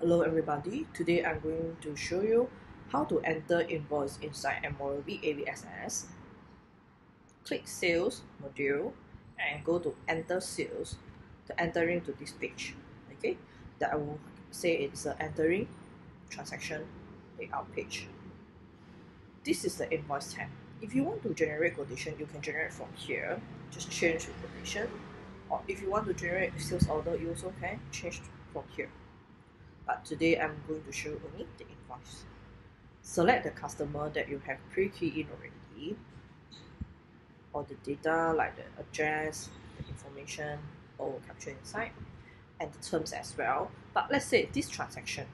Hello everybody, today I'm going to show you how to enter invoice inside MYOB ABSS. Click sales module and go to enter sales to enter into this page. Okay, that I will say it's a entering transaction layout page. This is the invoice tab. If you want to generate quotation, you can generate from here. Just change the quotation. Or if you want to generate sales order, you also can change from here but today I'm going to show only the invoice. Select the customer that you have pre-key in already, or the data like the address, the information, all captured inside, and the terms as well. But let's say this transaction,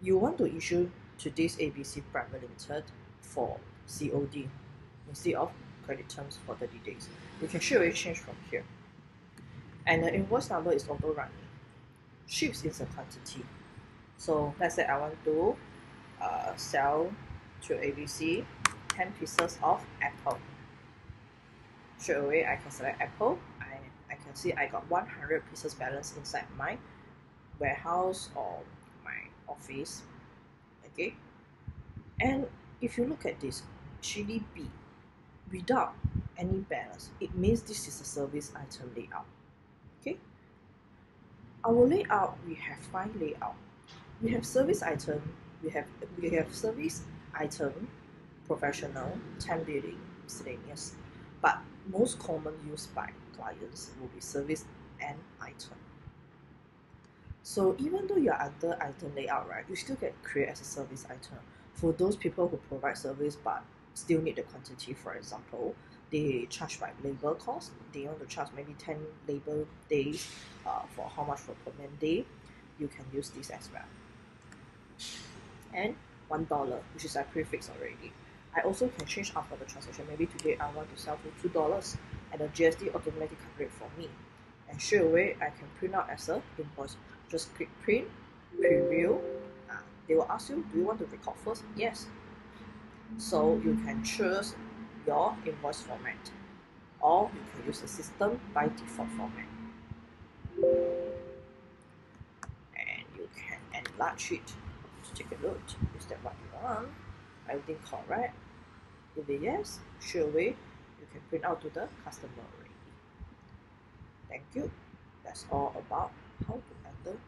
you want to issue to this ABC Private Limited for COD instead of credit terms for 30 days. You can straight away change from here. And the invoice number is auto running. Ships is a quantity so let's say I want to uh, sell to ABC 10 pieces of apple. Straight away I can select apple. I, I can see I got 100 pieces balance inside my warehouse or my office. Okay. And if you look at this, chili B without any balance, it means this is a service item layout. Okay. Our layout, we have five layout we have service item, we have we have service item, professional, time billing, miscellaneous. But most common used by clients will be service and item. So even though you're under item layout, right, you still get create as a service item. For those people who provide service but still need the quantity, for example, they charge by labor cost. They want to charge maybe 10 labor days uh, for how much for per man day. You can use this as well and one dollar, which is I prefix already. I also can change after the transaction. Maybe today I want to sell for two dollars, and the GST automatically calculate for me. And straight away I can print out as a invoice. Just click print, preview. Uh, they will ask you, do you want to record first? Yes. So you can choose your invoice format, or you can use the system by default format. And you can enlarge it take a look. Is that what you want? Everything correct? If it yes, sure way, you can print out to the customer already. Thank you. That's all about how to enter